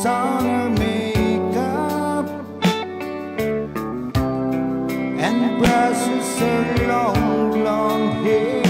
On summer makeup and brushes her long, long hair.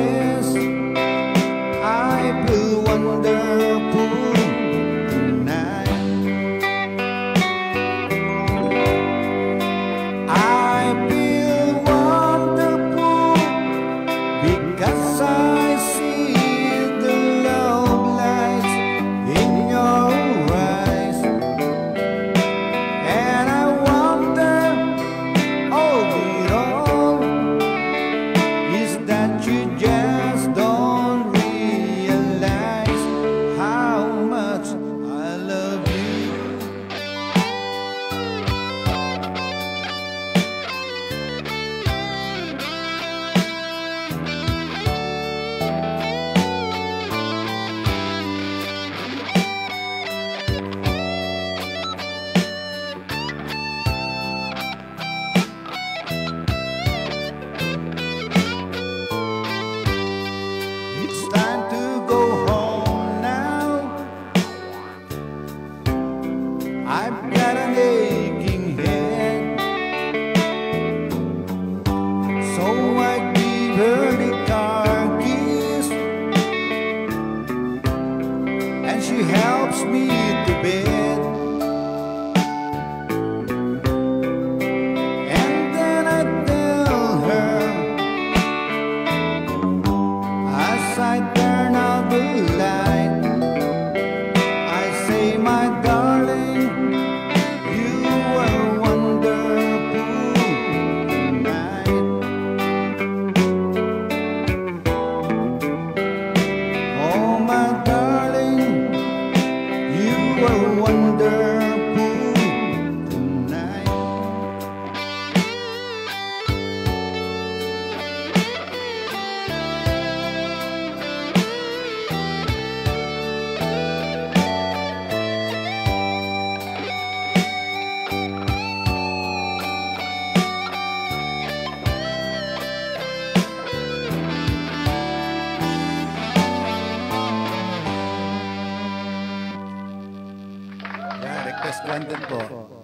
So I give her the car And she helps me to bed. Correspondent po.